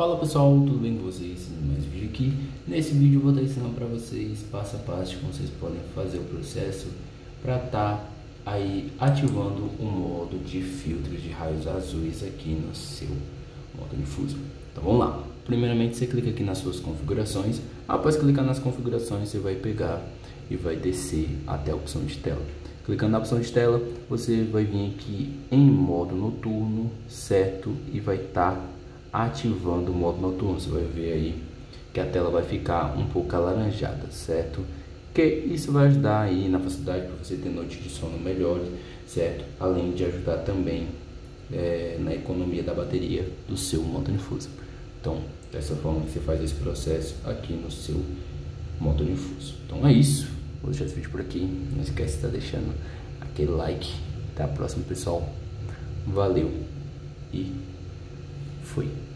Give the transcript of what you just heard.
Fala pessoal, tudo bem com vocês? Mais um vídeo aqui. Nesse vídeo eu vou estar ensinando para vocês passo a passo como vocês podem fazer o processo para estar tá aí ativando o modo de filtros de raios azuis aqui no seu modo difuso. Então vamos lá. Primeiramente você clica aqui nas suas configurações. Após clicar nas configurações você vai pegar e vai descer até a opção de tela. Clicando na opção de tela, você vai vir aqui em modo noturno, certo? E vai estar tá ativando o modo noturno. Você vai ver aí que a tela vai ficar um pouco alaranjada, certo? Que isso vai ajudar aí na facilidade para você ter noites de sono melhores, certo? Além de ajudar também é, na economia da bateria do seu motor infuso. Então, dessa forma você faz esse processo aqui no seu motor infuso. Então é isso. Vou deixar esse vídeo por aqui. Não esquece de estar deixando aquele like. Até a próxima, pessoal. Valeu fui.